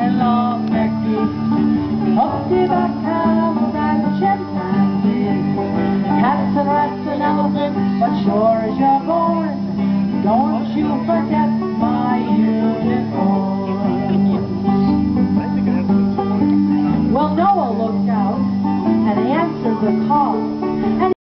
and long-necked geese. Up-to-back cows and chimpanzees. Cats and rats and elephants, but sure as you're born, don't you forget.